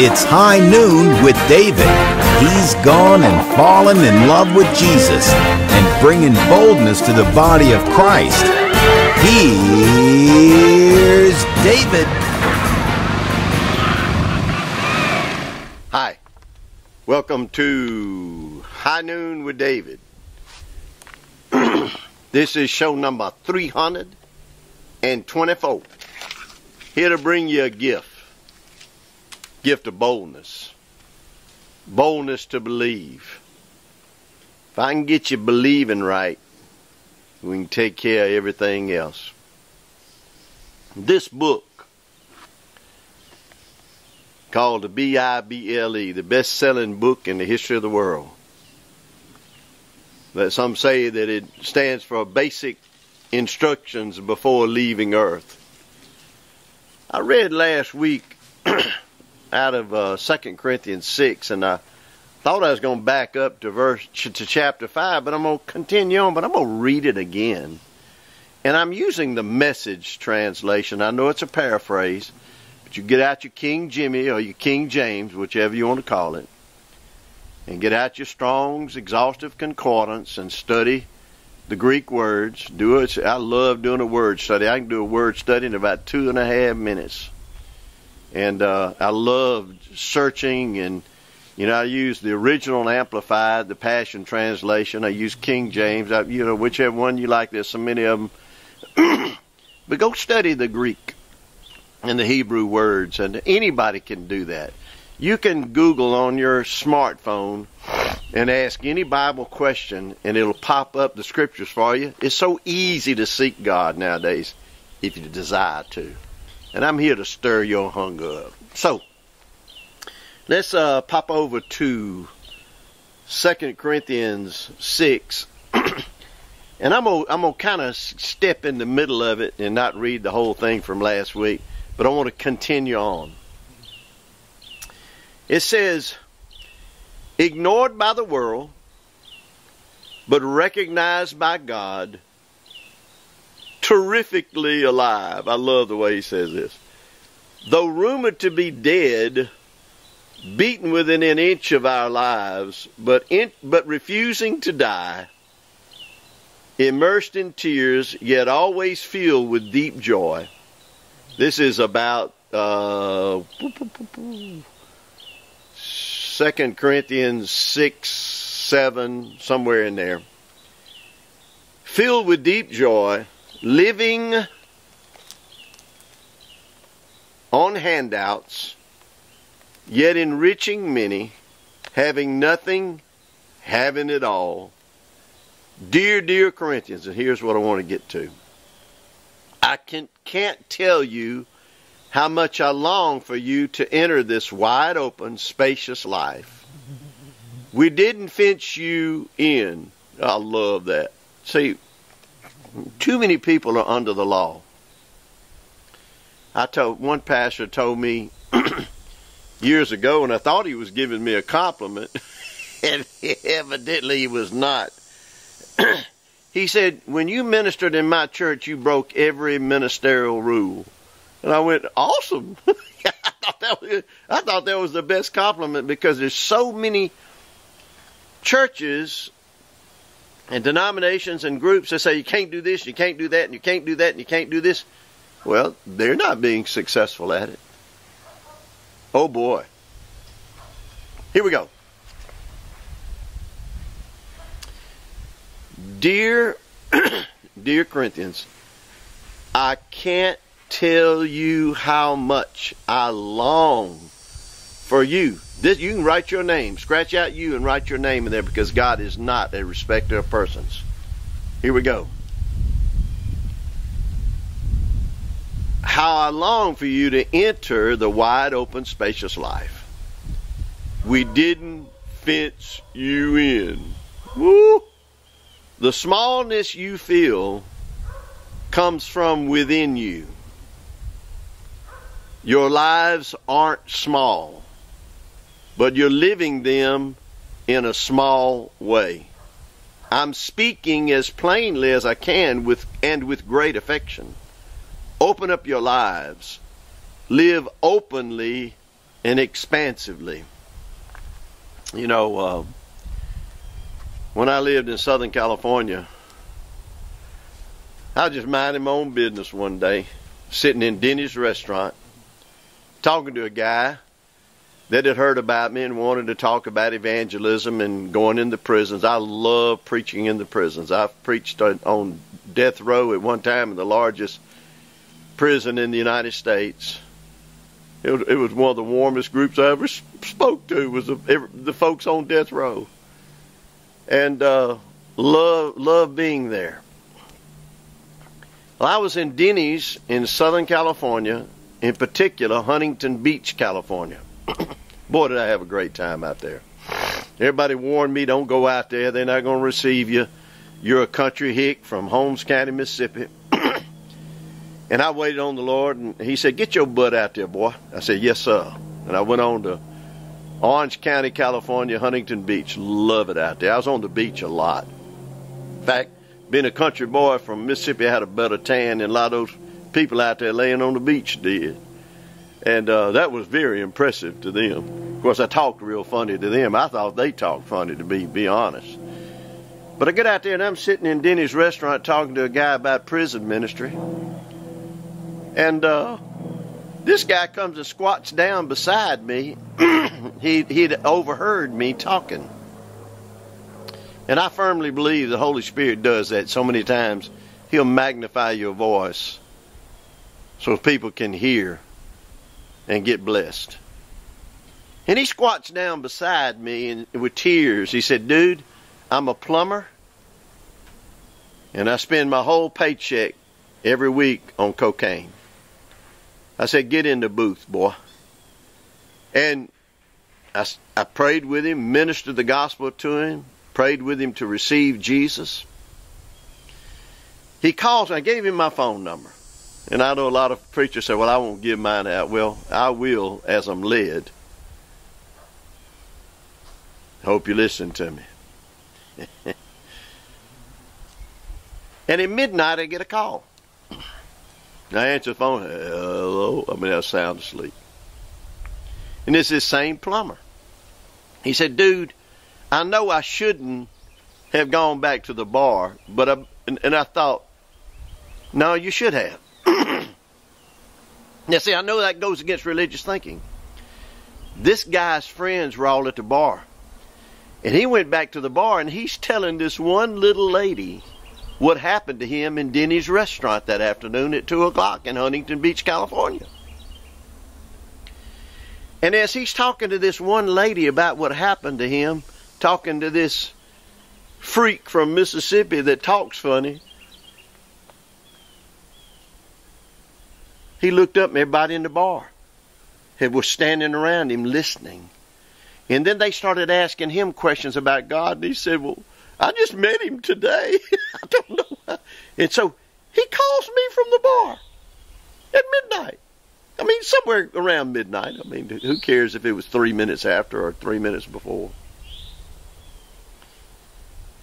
It's High Noon with David. He's gone and fallen in love with Jesus and bringing boldness to the body of Christ. Here's David. Hi. Welcome to High Noon with David. this is show number 324. Here to bring you a gift. Gift of boldness. Boldness to believe. If I can get you believing right, we can take care of everything else. This book called the B-I-B-L-E, the best-selling book in the history of the world. That some say that it stands for basic instructions before leaving Earth. I read last week out of uh, 2 Corinthians 6, and I thought I was going to back up to verse to chapter 5, but I'm going to continue on, but I'm going to read it again. And I'm using the message translation. I know it's a paraphrase, but you get out your King Jimmy or your King James, whichever you want to call it, and get out your Strong's Exhaustive Concordance and study the Greek words. Do it. I love doing a word study. I can do a word study in about two and a half minutes and uh, I love searching and you know I use the original amplified, the Passion translation. I use King James. I, you know whichever one you like. There's so many of them. but go study the Greek and the Hebrew words, and anybody can do that. You can Google on your smartphone and ask any Bible question, and it'll pop up the scriptures for you. It's so easy to seek God nowadays if you desire to and I'm here to stir your hunger up. So, let's uh, pop over to Second Corinthians 6. and I'm going I'm to kind of step in the middle of it and not read the whole thing from last week, but I want to continue on. It says, ignored by the world, but recognized by God terrifically alive. I love the way he says this. Though rumored to be dead, beaten within an inch of our lives, but in, but refusing to die, immersed in tears, yet always filled with deep joy. This is about uh, Second Corinthians six, seven, somewhere in there. Filled with deep joy living on handouts, yet enriching many, having nothing, having it all. Dear, dear Corinthians, and here's what I want to get to. I can, can't tell you how much I long for you to enter this wide open, spacious life. We didn't fence you in. I love that. See, too many people are under the law. I told one pastor told me years ago, and I thought he was giving me a compliment, and evidently he was not. he said, "When you ministered in my church, you broke every ministerial rule." And I went, "Awesome!" I, thought that was, I thought that was the best compliment because there's so many churches and denominations and groups that say you can't do this, you can't do that, and you can't do that, and you can't do this. Well, they're not being successful at it. Oh boy. Here we go. Dear dear Corinthians, I can't tell you how much I long for you this, you can write your name, scratch out you and write your name in there because God is not a respecter of persons. Here we go. How I long for you to enter the wide open, spacious life. We didn't fence you in. Woo! The smallness you feel comes from within you. Your lives aren't small but you're living them in a small way. I'm speaking as plainly as I can with and with great affection. Open up your lives. Live openly and expansively. You know, uh, when I lived in Southern California, I was just minding my own business one day, sitting in Denny's restaurant, talking to a guy that had heard about me and wanted to talk about evangelism and going into prisons. I love preaching in the prisons. I've preached on death row at one time in the largest prison in the United States. It was, it was one of the warmest groups I ever spoke to. Was the, the folks on death row, and uh, love love being there. Well, I was in Denny's in Southern California, in particular Huntington Beach, California. Boy, did I have a great time out there. Everybody warned me, don't go out there. They're not going to receive you. You're a country hick from Holmes County, Mississippi. And I waited on the Lord, and He said, Get your butt out there, boy. I said, Yes, sir. And I went on to Orange County, California, Huntington Beach. Love it out there. I was on the beach a lot. In fact, being a country boy from Mississippi, I had a better tan than a lot of those people out there laying on the beach did. And uh, that was very impressive to them. Of course, I talked real funny to them. I thought they talked funny to me, be honest. But I get out there and I'm sitting in Denny's restaurant talking to a guy about prison ministry. And uh, this guy comes and squats down beside me. he he'd overheard me talking. And I firmly believe the Holy Spirit does that so many times. He'll magnify your voice so people can hear and get blessed. And he squats down beside me and with tears. He said, "Dude, I'm a plumber, and I spend my whole paycheck every week on cocaine." I said, get in the booth, boy. And I, I prayed with him, ministered the gospel to him, prayed with him to receive Jesus. He calls, I gave him my phone number. And I know a lot of preachers say, well, I won't give mine out. Well, I will as I'm led. Hope you listen to me. and at midnight, I get a call. I answer the phone. Hello. I mean, I was sound asleep. And it's this same plumber. He said, dude, I know I shouldn't have gone back to the bar, but I, and, and I thought, no, you should have. Now, see, I know that goes against religious thinking. This guy's friends were all at the bar. And he went back to the bar and he's telling this one little lady what happened to him in Denny's restaurant that afternoon at 2 o'clock in Huntington Beach, California. And as he's talking to this one lady about what happened to him, talking to this freak from Mississippi that talks funny, he looked up and everybody in the bar had, was standing around him listening. And then they started asking him questions about God, and he said, Well, I just met him today. I don't know. And so he calls me from the bar at midnight. I mean, somewhere around midnight. I mean, who cares if it was three minutes after or three minutes before?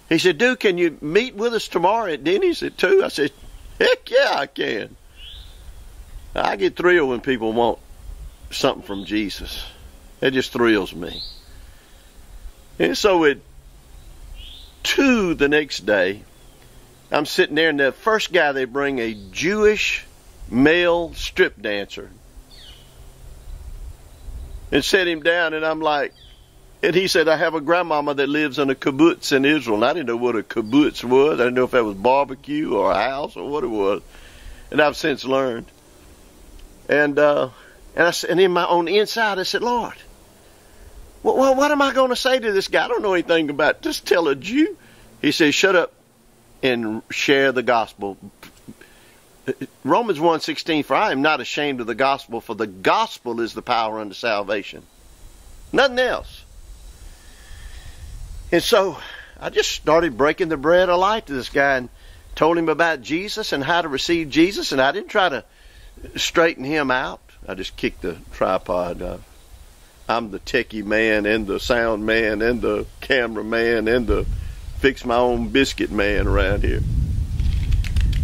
He said, Dude, can you meet with us tomorrow at Denny's at 2? I said, Heck yeah, I can. I get thrilled when people want something from Jesus. It just thrills me. And so it two the next day, I'm sitting there, and the first guy they bring a Jewish male strip dancer and set him down, and I'm like, and he said, I have a grandmama that lives in a kibbutz in Israel. And I didn't know what a kibbutz was. I didn't know if that was barbecue or a house or what it was. And I've since learned. And uh, and I and in my own inside, I said, Lord, well, what am I going to say to this guy? I don't know anything about. Just tell a Jew. He says, "Shut up and share the gospel." Romans 1:16 For I am not ashamed of the gospel for the gospel is the power unto salvation. Nothing else. And so I just started breaking the bread of life to this guy and told him about Jesus and how to receive Jesus and I didn't try to straighten him out. I just kicked the tripod up. I'm the techie man and the sound man and the camera man and the fix my own biscuit man around here.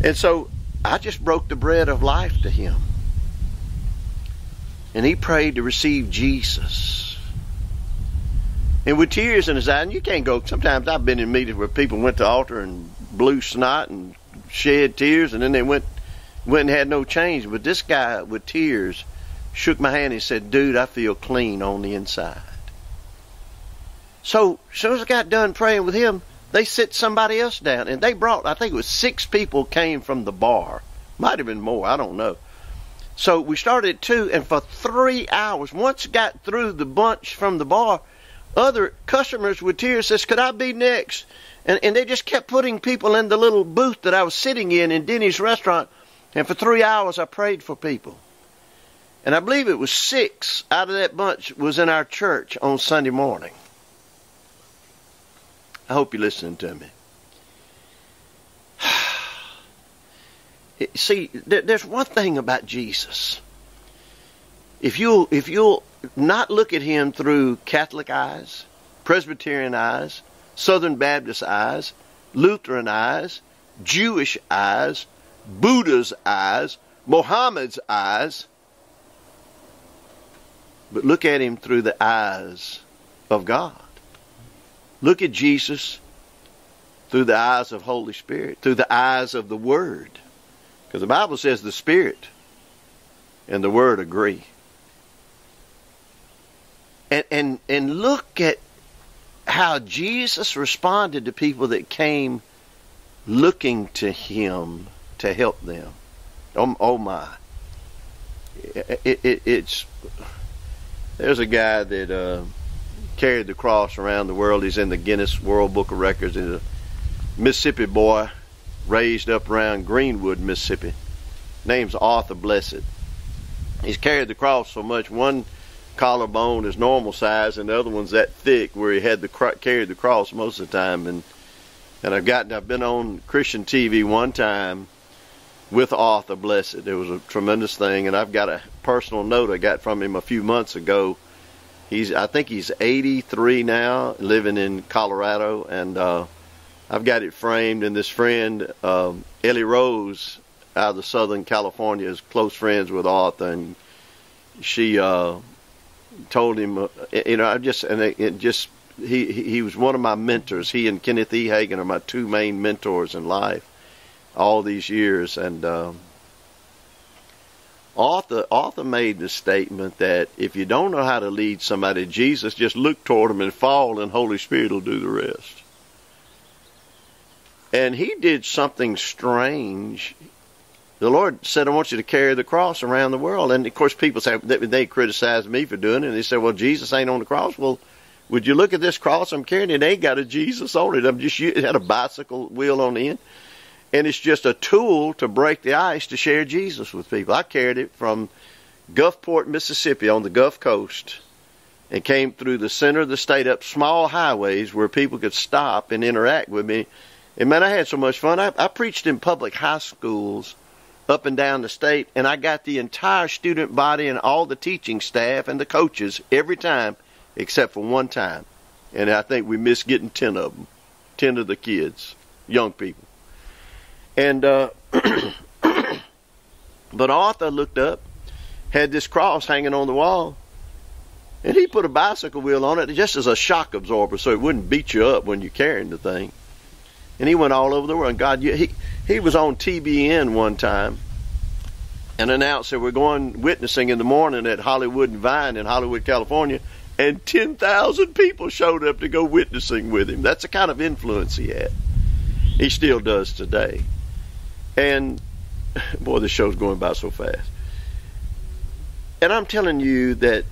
And so I just broke the bread of life to him. and he prayed to receive Jesus. And with tears in his eyes, and you can't go. Sometimes I've been in meetings where people went to altar and blew snot and shed tears, and then they went went and had no change. But this guy with tears shook my hand and said, "Dude, I feel clean on the inside." So as soon as I got done praying with him, they sit somebody else down, and they brought. I think it was six people came from the bar. Might have been more. I don't know. So we started at two, and for three hours, once got through the bunch from the bar, other customers with tears says, "Could I be next?" And and they just kept putting people in the little booth that I was sitting in in Denny's restaurant, and for three hours I prayed for people. And I believe it was six out of that bunch was in our church on Sunday morning. I hope you're listening to me. See, there's one thing about Jesus. If you'll, if you'll not look at him through Catholic eyes, Presbyterian eyes, Southern Baptist eyes, Lutheran eyes, Jewish eyes, Buddha's eyes, Mohammed's eyes, but look at him through the eyes of God. Look at Jesus through the eyes of Holy Spirit, through the eyes of the Word. Because the Bible says the Spirit and the Word agree. And, and, and look at how Jesus responded to people that came looking to Him to help them. Oh, oh my. It, it, it's there's a guy that uh, carried the cross around the world. He's in the Guinness World Book of Records. He's a Mississippi boy raised up around Greenwood, Mississippi. Name's Arthur Blessitt. He's carried the cross so much. One collarbone is normal size, and the other one's that thick where he had the carried the cross most of the time. And and I've gotten I've been on Christian TV one time with Arthur Blessitt. It was a tremendous thing, and I've got a personal note I got from him a few months ago. He's I think he's 83 now, living in Colorado, and uh, I've got it framed, and this friend, um, Ellie Rose, out of Southern California, is close friends with Arthur, and she uh, told him, uh, you know, I just and it, just he he was one of my mentors. He and Kenneth E. Hagin are my two main mentors in life, all these years, and. Um, Arthur, Arthur made the statement that if you don't know how to lead somebody to Jesus, just look toward them and fall, and Holy Spirit will do the rest. And he did something strange. The Lord said, I want you to carry the cross around the world. And of course, people say, they, they criticize me for doing it. And they say, well, Jesus ain't on the cross. Well, would you look at this cross I'm carrying? It ain't got a Jesus on it. I'm just, it had a bicycle wheel on the end. And it's just a tool to break the ice to share Jesus with people. I carried it from Gulfport, Mississippi on the Gulf Coast and came through the center of the state up small highways where people could stop and interact with me and man, I had so much fun. I, I preached in public high schools up and down the state, and I got the entire student body and all the teaching staff and the coaches every time, except for one time. And I think we missed getting 10 of them, 10 of the kids, young people. And, uh, but Arthur looked up, had this cross hanging on the wall, and he put a bicycle wheel on it just as a shock absorber so it wouldn't beat you up when you're carrying the thing and he went all over the world. And God, he he was on TBN one time and announced that we're going witnessing in the morning at Hollywood and Vine in Hollywood, California, and ten thousand people showed up to go witnessing with him. That's the kind of influence he had. He still does today. And boy, the show's going by so fast. And I'm telling you that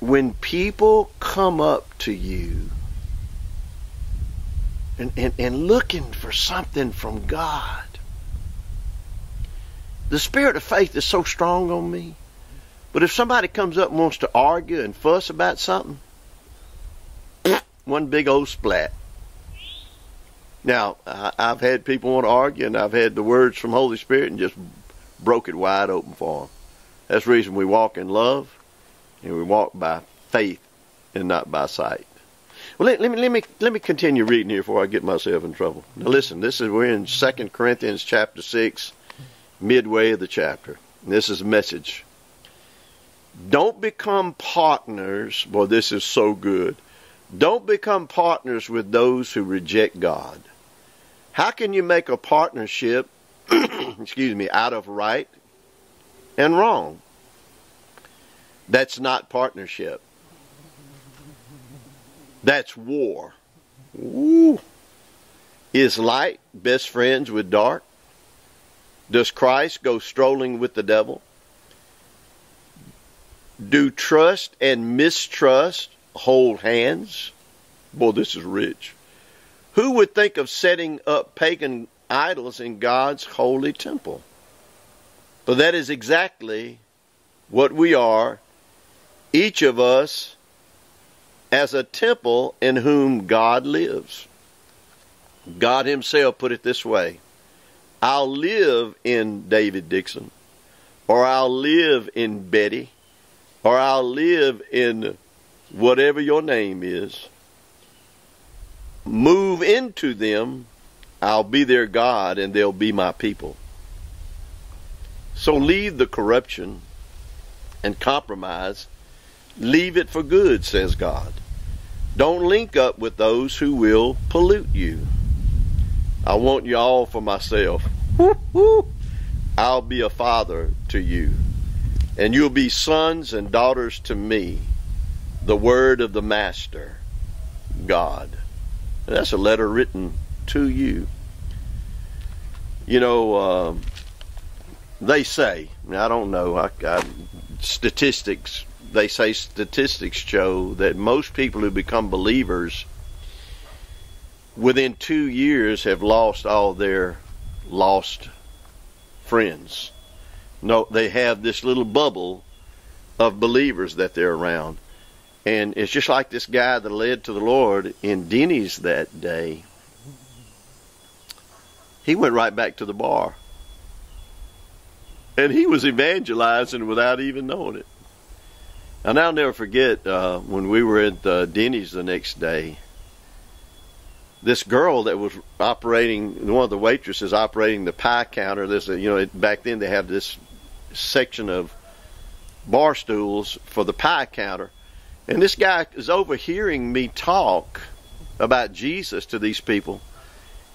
when people come up to you and, and, and looking for something from God. The spirit of faith is so strong on me. But if somebody comes up and wants to argue and fuss about something, one big old splat. Now, I've had people want to argue, and I've had the words from Holy Spirit and just broke it wide open for them. That's the reason we walk in love, and we walk by faith and not by sight. Well, let, let, me let me let me continue reading here before I get myself in trouble. Now, listen. This is we're in Second Corinthians chapter six, midway of the chapter. This is a message. Don't become partners. Boy, this is so good. Don't become partners with those who reject God. How can you make a partnership, excuse me, out of right and wrong? That's not partnership. That's war. Is light best friends with dark? Does Christ go strolling with the devil? Do trust and mistrust hold hands? Boy, this is rich. Who would think of setting up pagan idols in God's holy temple? But that is exactly what we are, each of us, as a temple in whom God lives. God Himself put it this way I'll live in David Dixon, or I'll live in Betty, or I'll live in whatever your name is. Move into them, I'll be their God, and they'll be my people. So leave the corruption and compromise. Leave it for good, says God. Don't link up with those who will pollute you. I want you all for myself. I'll be a father to you, and you'll be sons and daughters to me. The word of the Master, God. And that's a letter written to you. You know, uh, they say, I don't know, I, I, statistics, they say statistics show that most people who become believers within two years have lost all their lost friends. No, they have this little bubble of believers that they're around. And it's just like this guy that led to the Lord in Denny's that day. He went right back to the bar. And he was evangelizing without even knowing it. And I'll never forget uh, when we were at uh, Denny's the next day this girl that was operating one of the waitresses operating the pie counter a you know back then they had this section of bar stools for the pie counter and this guy is overhearing me talk about Jesus to these people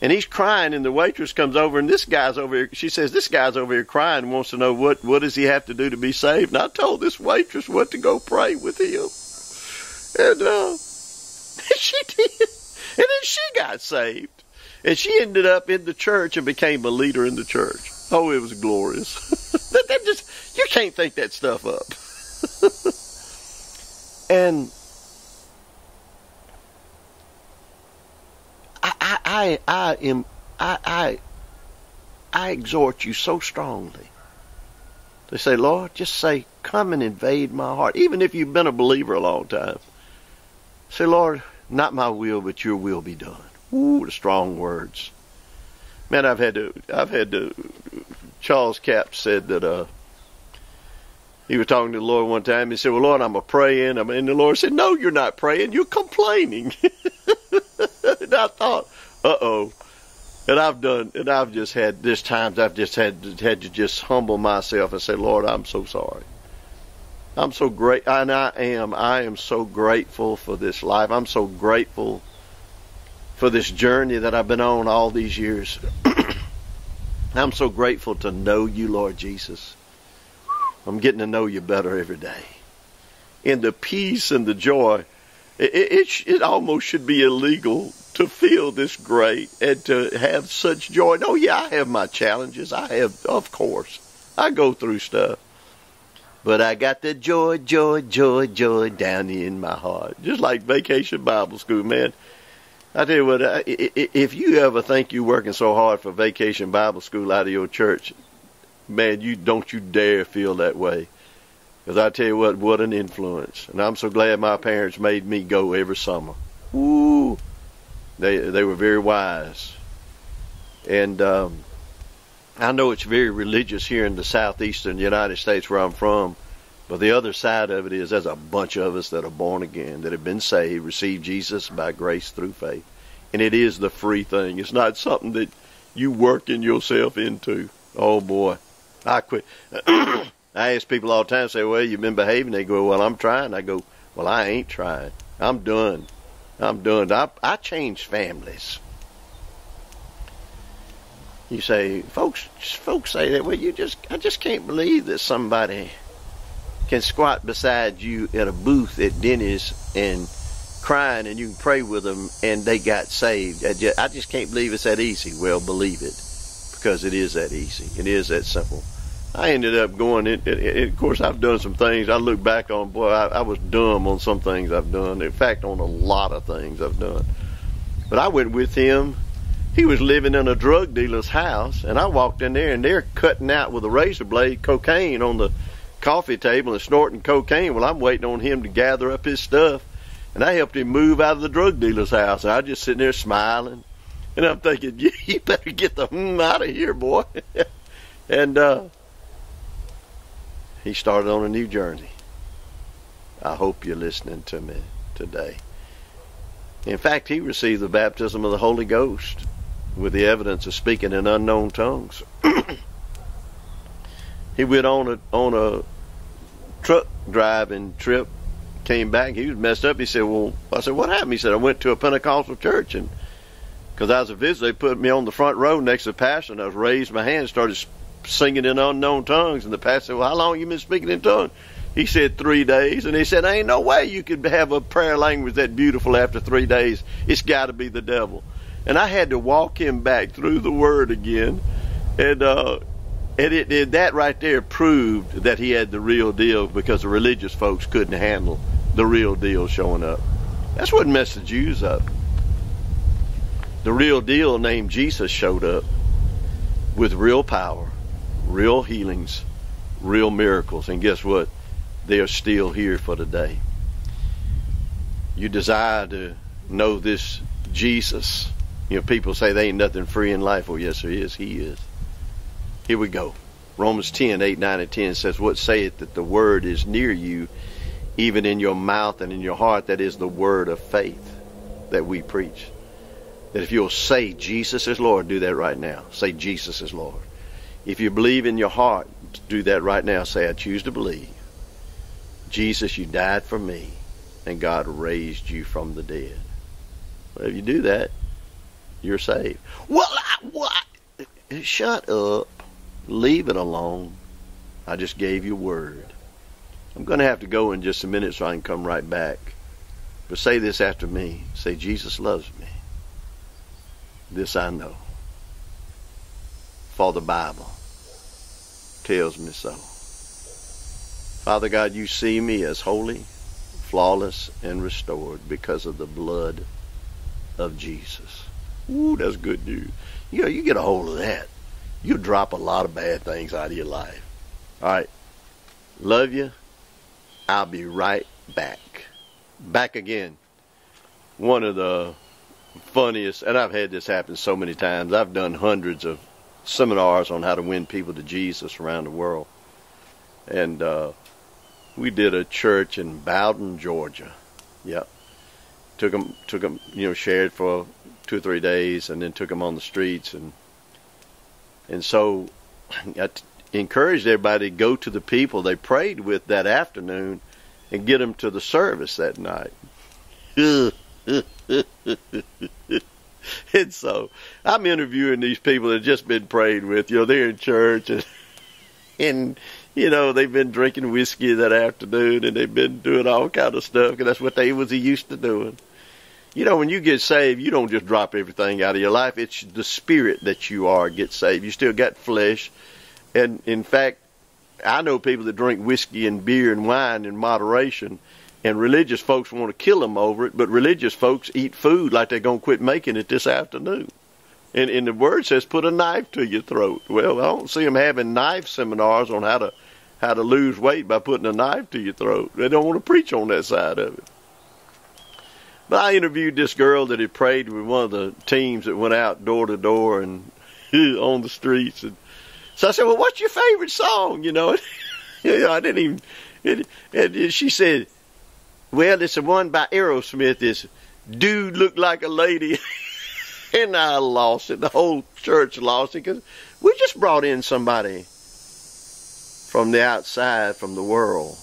and he's crying and the waitress comes over and this guy's over here she says this guy's over here crying and wants to know what what does he have to do to be saved and I told this waitress what to go pray with him and uh she did and then she got saved. And she ended up in the church and became a leader in the church. Oh, it was glorious. that, that just, you can't think that stuff up. and I, I, I, I am, I, I, I exhort you so strongly They say, Lord, just say, come and invade my heart. Even if you've been a believer a long time. Say, Lord, not my will, but your will be done. Ooh, the strong words. Man, I've had to, I've had to, Charles Capps said that, uh, he was talking to the Lord one time. He said, well, Lord, I'm a praying. And the Lord said, no, you're not praying. You're complaining. and I thought, uh-oh. And I've done, and I've just had, this times I've just had, had to just humble myself and say, Lord, I'm so sorry. I'm so great, and I am. I am so grateful for this life. I'm so grateful for this journey that I've been on all these years. I'm so grateful to know you, Lord Jesus. I'm getting to know you better every day. And the peace and the joy, it, it, it almost should be illegal to feel this great and to have such joy. Oh, yeah, I have my challenges. I have, of course. I go through stuff. But I got the joy, joy, joy, joy down in my heart. Just like Vacation Bible School, man. I tell you what, if you ever think you're working so hard for Vacation Bible School out of your church, man, you don't you dare feel that way. Because I tell you what, what an influence. And I'm so glad my parents made me go every summer. Woo! They they were very wise. And um, I know it's very religious here in the southeastern United States where I'm from, but the other side of it is there's a bunch of us that are born again, that have been saved, received Jesus by grace through faith. And it is the free thing. It's not something that you working yourself into. Oh boy. I quit. I ask people all the time, say, well, you've been behaving. They go, well, I'm trying. I go, well, I ain't trying. I'm done. I'm done. I, I changed families. You say, folks, folks say that. Well, you just, I just can't believe that somebody can squat beside you in a booth at Denny's and crying, and you can pray with them, and they got saved. I just, I just can't believe it's that easy. Well, believe it, because it is that easy. It is that simple. I ended up going. It, it, it, of course, I've done some things. I look back on, boy, I, I was dumb on some things I've done. In fact, on a lot of things I've done. But I went with him. He was living in a drug dealer's house, and I walked in there, and they're cutting out with a razor blade cocaine on the coffee table and snorting cocaine. Well, I'm waiting on him to gather up his stuff, and I helped him move out of the drug dealer's house. And I just sitting there smiling, and I'm thinking, you better get the mm out of here, boy. and uh, he started on a new journey. I hope you're listening to me today. In fact, he received the baptism of the Holy Ghost with the evidence of speaking in unknown tongues. he went on a on a truck driving trip, came back. He was messed up. He said, "Well," I said, "What happened?" He said, "I went to a Pentecostal church and." Because I was a visitor, they put me on the front row next to the pastor, and I raised my hand, started singing in unknown tongues. And the pastor said, Well, how long you been speaking in tongues? He said, Three days. And he said, Ain't no way you could have a prayer language that beautiful after three days. It's got to be the devil. And I had to walk him back through the word again. And, uh, and it, it, that right there proved that he had the real deal because the religious folks couldn't handle the real deal showing up. That's what messed the Jews up. The real deal named Jesus showed up with real power real healings, real miracles. And guess what? They are still here for today. You desire to know this Jesus. You know, people say there ain't nothing free in life. Oh, yes, there is. He is. Here we go. Romans 10, 8, 9, and 10 says, What saith that the word is near you, even in your mouth and in your heart? That is the word of faith that we preach. That if you'll say Jesus is Lord, do that right now. Say Jesus is Lord. If you believe in your heart, do that right now. Say, I choose to believe. Jesus, you died for me, and God raised you from the dead. Well, if you do that, you're saved. Well, I, shut up. Leave it alone. I just gave you word. I'm going to have to go in just a minute so I can come right back. But say this after me. Say, Jesus loves me. This I know. For the Bible tells me so. Father God, you see me as holy, flawless, and restored because of the blood of Jesus. Ooh, that's good news. You know, you get a hold of that. You'll drop a lot of bad things out of your life. All right. Love you. I'll be right back. Back again. One of the funniest, and I've had this happen so many times. I've done hundreds of seminars on how to win people to Jesus around the world. And uh, we did a church in Bowdon, Georgia. Yep. Took them, took them, you know, shared for two or three days, and then took them on the streets, and and so I encouraged everybody to go to the people they prayed with that afternoon, and get them to the service that night. and so I'm interviewing these people that have just been prayed with. You know, they're in church and, and you know, they've been drinking whiskey that afternoon and they've been doing all kind of stuff because that's what they was used to doing. You know, when you get saved, you don't just drop everything out of your life. It's the spirit that you are gets saved. You still got flesh. And in fact, I know people that drink whiskey and beer and wine in moderation and religious folks want to kill them over it, but religious folks eat food like they're going to quit making it this afternoon. And, and the word says, put a knife to your throat. Well, I don't see them having knife seminars on how to how to lose weight by putting a knife to your throat. They don't want to preach on that side of it. But I interviewed this girl that had prayed with one of the teams that went out door to door and on the streets. And so I said, "Well, what's your favorite song?" You know, I didn't even. And, and she said, well, it's the one by Aerosmith. This dude looked like a lady, and I lost it. The whole church lost it because we just brought in somebody from the outside, from the world.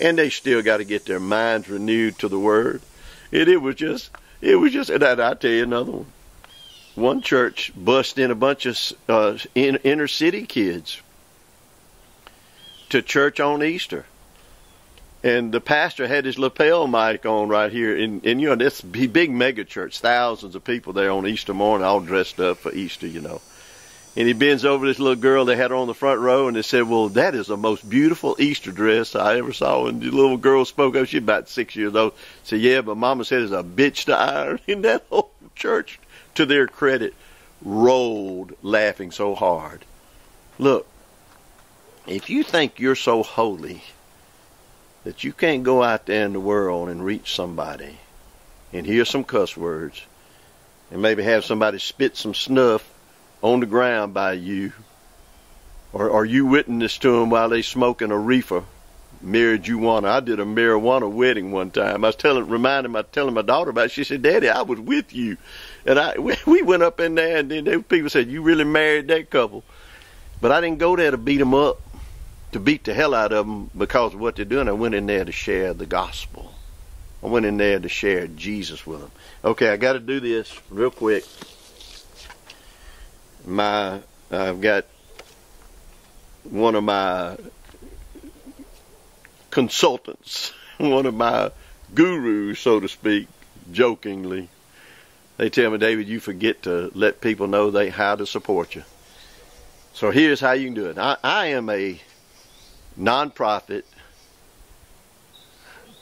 And they still got to get their minds renewed to the Word. And it was just, it was just, and I, will tell you another one. One church bust in a bunch of uh, in, inner city kids to church on Easter and the pastor had his lapel mic on right here, and, you know this big mega church, thousands of people there on Easter morning, all dressed up for Easter, you know. And he bends over this little girl they had her on the front row, and they said, "Well, that is the most beautiful Easter dress I ever saw." And the little girl spoke up. She's about six years old. Said, "Yeah, but Mama said it's a bitch to iron." And that whole church, to their credit, rolled laughing so hard. Look, if you think you're so holy that you can't go out there in the world and reach somebody and hear some cuss words and maybe have somebody spit some snuff on the ground by you or, or you witness to them while they smoking a reefer married you one? I did a marijuana wedding one time. I was telling, reminding my, telling my daughter about it. She said, Daddy, I was with you. And I, we went up in there and then people said, you really married that couple. But I didn't go there to beat them up to beat the hell out of them because of what they're doing. I went in there to share the gospel. I went in there to share Jesus with them. Okay, I got to do this real quick. My, I've got one of my consultants, one of my gurus, so to speak, jokingly. They tell me, David, you forget to let people know they how to support you. So here's how you can do it. I, I am a nonprofit,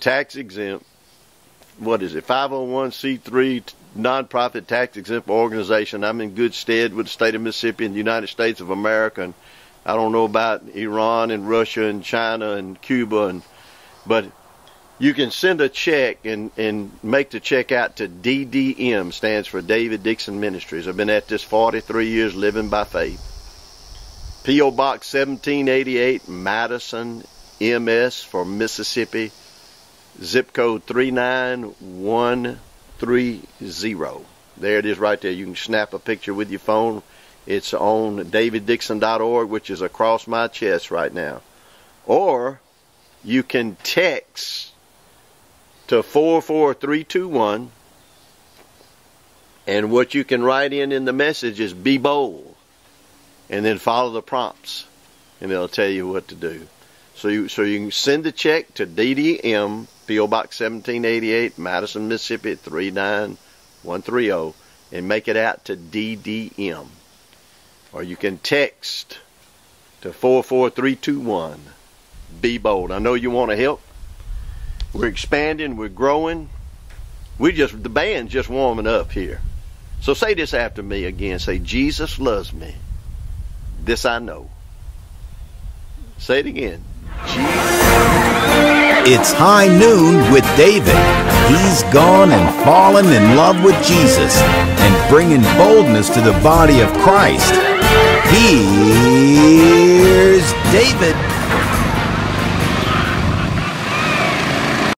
tax exempt, what is it, 501c3 nonprofit tax exempt organization. I'm in good stead with the state of Mississippi and the United States of America. And I don't know about Iran and Russia and China and Cuba. And, but you can send a check and, and make the check out to DDM, stands for David Dixon Ministries. I've been at this 43 years living by faith. P.O. Box 1788, Madison, MS for Mississippi, zip code 39130. There it is right there. You can snap a picture with your phone. It's on daviddixon.org, which is across my chest right now. Or you can text to 44321 and what you can write in in the message is be bold and then follow the prompts, and it'll tell you what to do. So you so you can send the check to DDM PO Box 1788, Madison, Mississippi 39130, and make it out to DDM. Or you can text to 44321. Be bold. I know you want to help. We're expanding. We're growing. We just the band's just warming up here. So say this after me again. Say Jesus loves me. This I know. Say it again. It's high noon with David. He's gone and fallen in love with Jesus and bringing boldness to the body of Christ. Here's David.